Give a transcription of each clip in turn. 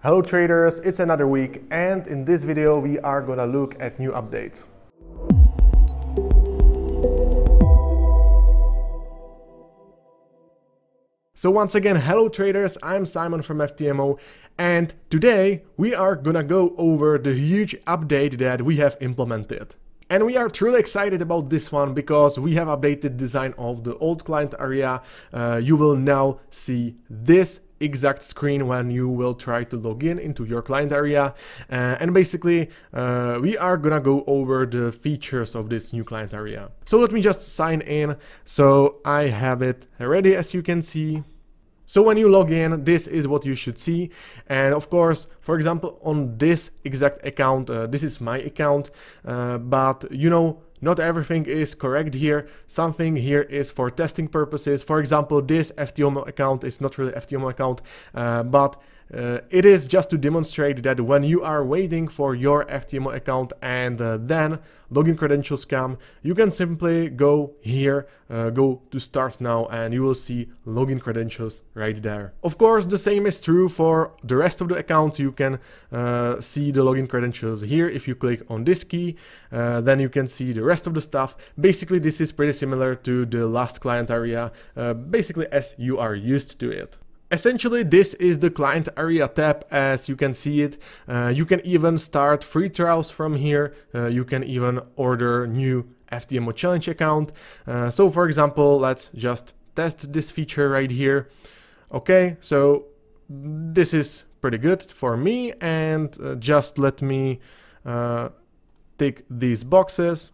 Hello traders, it's another week and in this video we are gonna look at new updates. So once again, hello traders, I'm Simon from FTMO and today we are gonna go over the huge update that we have implemented. And we are truly excited about this one because we have updated design of the old client area. Uh, you will now see this exact screen when you will try to log in into your client area. Uh, and basically uh, we are gonna go over the features of this new client area. So let me just sign in. So I have it ready as you can see. So when you log in, this is what you should see. And of course, for example, on this exact account, uh, this is my account, uh, but you know, not everything is correct here. Something here is for testing purposes. For example, this FTMO account is not really FTMO account, uh, but uh, it is just to demonstrate that when you are waiting for your FTMO account and uh, then login credentials come, you can simply go here, uh, go to start now and you will see login credentials right there. Of course, the same is true for the rest of the accounts. You can uh, see the login credentials here. If you click on this key, uh, then you can see the rest of the stuff. Basically, this is pretty similar to the last client area, uh, basically as you are used to it. Essentially, this is the client area tab as you can see it. Uh, you can even start free trials from here. Uh, you can even order new FTMO challenge account. Uh, so for example, let's just test this feature right here. Okay, so this is pretty good for me and uh, just let me uh, tick these boxes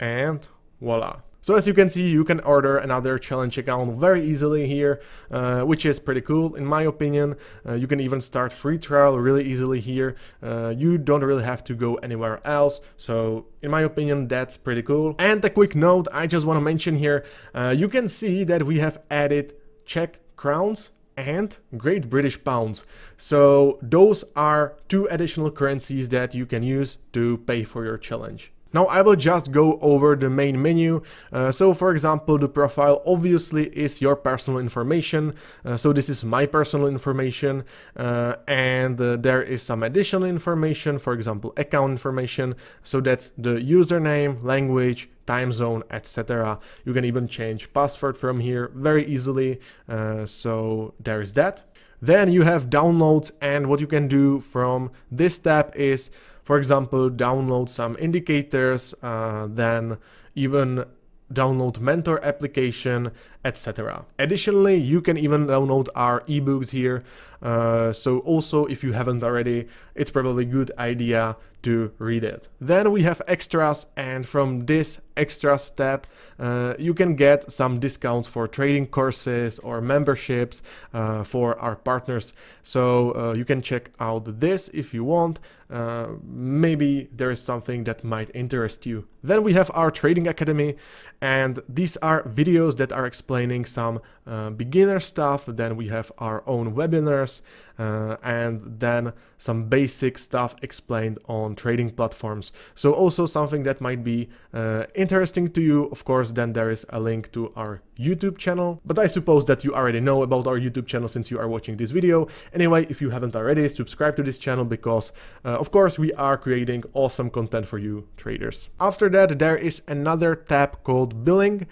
and voila. So as you can see, you can order another challenge account very easily here, uh, which is pretty cool in my opinion. Uh, you can even start free trial really easily here. Uh, you don't really have to go anywhere else. So in my opinion, that's pretty cool. And a quick note, I just want to mention here, uh, you can see that we have added Czech crowns and Great British Pounds. So those are two additional currencies that you can use to pay for your challenge. Now I will just go over the main menu. Uh, so for example, the profile obviously is your personal information. Uh, so this is my personal information uh, and uh, there is some additional information, for example, account information. So that's the username, language, time zone, etc. You can even change password from here very easily. Uh, so there is that. Then you have downloads and what you can do from this tab is for example, download some indicators, uh, then even download mentor application, etc. Additionally, you can even download our ebooks here. Uh, so also, if you haven't already, it's probably a good idea to read it. Then we have extras and from this extras tab uh, you can get some discounts for trading courses or memberships uh, for our partners. So uh, you can check out this if you want. Uh, maybe there is something that might interest you. Then we have our trading academy and these are videos that are explaining some uh, beginner stuff. Then we have our own webinars uh, and then some basic stuff explained on trading platforms. So also something that might be uh, interesting to you. Of course, then there is a link to our YouTube channel, but I suppose that you already know about our YouTube channel since you are watching this video. Anyway, if you haven't already, subscribe to this channel because uh, of course we are creating awesome content for you traders. After that, there is another tab called billing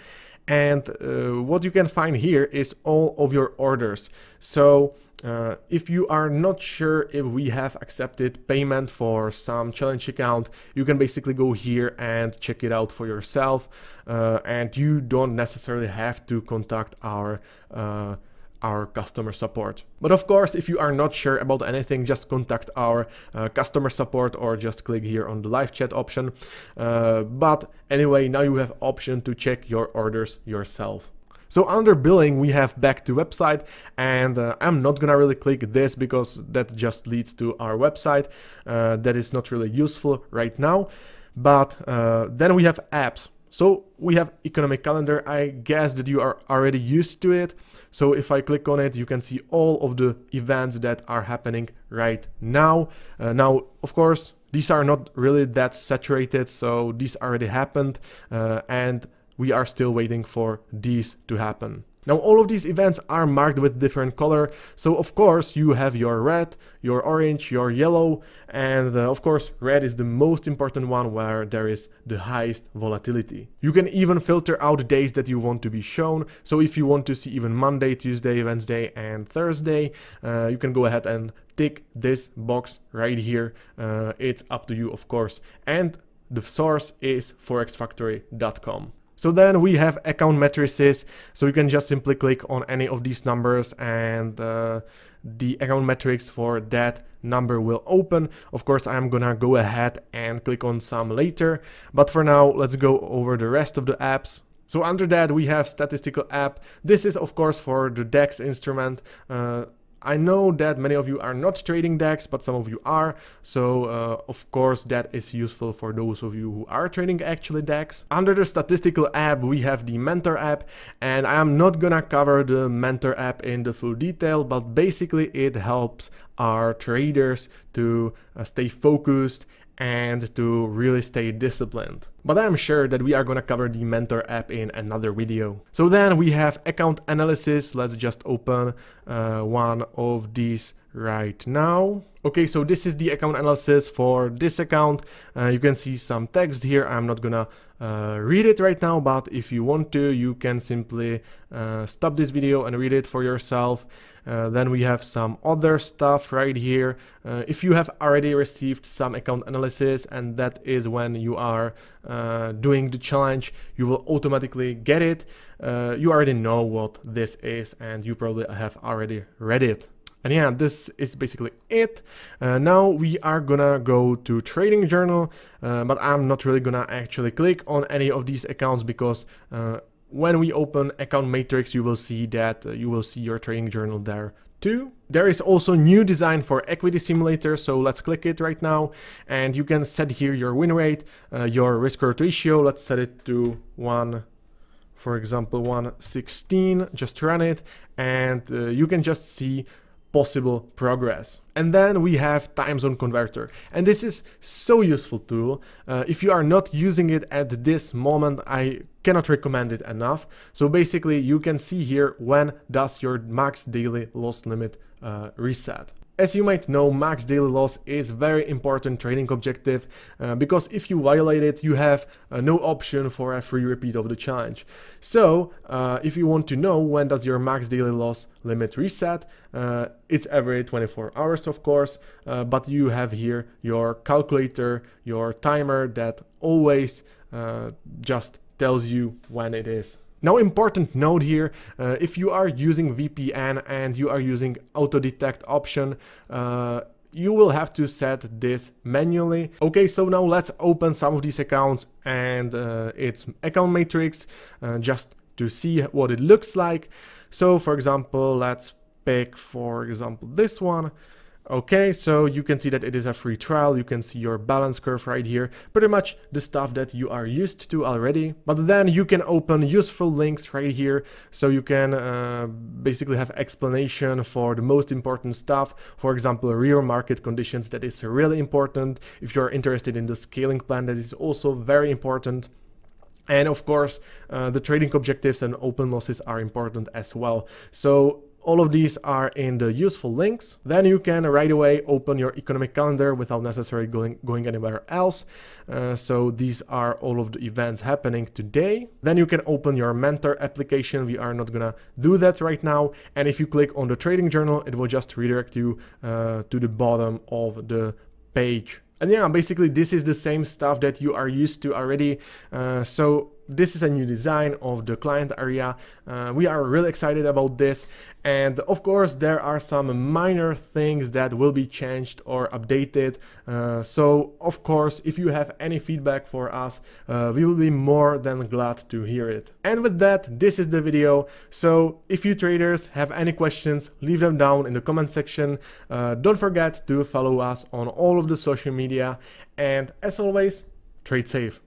and uh, what you can find here is all of your orders. So uh, if you are not sure if we have accepted payment for some challenge account, you can basically go here and check it out for yourself. Uh, and you don't necessarily have to contact our uh, our customer support. But of course, if you are not sure about anything, just contact our uh, customer support or just click here on the live chat option. Uh, but anyway, now you have option to check your orders yourself. So under billing, we have back to website and uh, I'm not gonna really click this because that just leads to our website. Uh, that is not really useful right now. But uh, then we have apps. So we have economic calendar. I guess that you are already used to it. So if I click on it, you can see all of the events that are happening right now. Uh, now, of course, these are not really that saturated. So these already happened uh, and we are still waiting for these to happen. Now all of these events are marked with different color, so of course you have your red, your orange, your yellow, and uh, of course red is the most important one where there is the highest volatility. You can even filter out days that you want to be shown, so if you want to see even Monday, Tuesday, Wednesday and Thursday, uh, you can go ahead and tick this box right here. Uh, it's up to you of course. And the source is forexfactory.com. So then we have account matrices. So you can just simply click on any of these numbers and uh, the account metrics for that number will open. Of course, I'm gonna go ahead and click on some later. But for now, let's go over the rest of the apps. So under that, we have statistical app. This is of course for the DAX instrument. Uh, I know that many of you are not trading DAX, but some of you are. So uh, of course that is useful for those of you who are trading actually DAX. Under the statistical app, we have the Mentor app and I am not gonna cover the Mentor app in the full detail, but basically it helps our traders to uh, stay focused and to really stay disciplined. But I'm sure that we are gonna cover the Mentor app in another video. So then we have account analysis. Let's just open uh, one of these right now. Okay, so this is the account analysis for this account. Uh, you can see some text here. I'm not gonna uh, read it right now, but if you want to, you can simply uh, stop this video and read it for yourself. Uh, then we have some other stuff right here. Uh, if you have already received some account analysis and that is when you are uh, doing the challenge, you will automatically get it. You already know what this is and you probably have already read it. And yeah, this is basically it. Uh, now we are gonna go to trading journal, uh, but I'm not really gonna actually click on any of these accounts because uh, when we open account matrix, you will see that uh, you will see your trading journal there too. There is also new design for equity simulator, so let's click it right now. And you can set here your win rate, uh, your risk ratio. Let's set it to one, for example, 116, just run it. And uh, you can just see possible progress. And then we have time zone converter. And this is so useful tool. Uh, if you are not using it at this moment, I cannot recommend it enough. So basically you can see here when does your max daily loss limit uh, reset. As you might know, max daily loss is very important trading objective uh, because if you violate it, you have uh, no option for a free repeat of the challenge. So uh, if you want to know when does your max daily loss limit reset, uh, it's every 24 hours of course, uh, but you have here your calculator, your timer that always uh, just tells you when it is. Now important note here, uh, if you are using VPN and you are using auto detect option, uh, you will have to set this manually. Okay, so now let's open some of these accounts and uh, it's account matrix uh, just to see what it looks like. So for example, let's pick for example this one. Okay, so you can see that it is a free trial, you can see your balance curve right here, pretty much the stuff that you are used to already. But then you can open useful links right here, so you can uh, basically have explanation for the most important stuff. For example, real market conditions, that is really important. If you're interested in the scaling plan, that is also very important. And of course, uh, the trading objectives and open losses are important as well. So all of these are in the useful links. Then you can right away open your economic calendar without necessarily going, going anywhere else. Uh, so these are all of the events happening today. Then you can open your mentor application. We are not gonna do that right now. And if you click on the trading journal, it will just redirect you uh, to the bottom of the page. And yeah, basically this is the same stuff that you are used to already. Uh, so this is a new design of the client area. Uh, we are really excited about this. And of course, there are some minor things that will be changed or updated. Uh, so of course, if you have any feedback for us, uh, we will be more than glad to hear it. And with that, this is the video. So if you traders have any questions, leave them down in the comment section. Uh, don't forget to follow us on all of the social media. And as always, trade safe.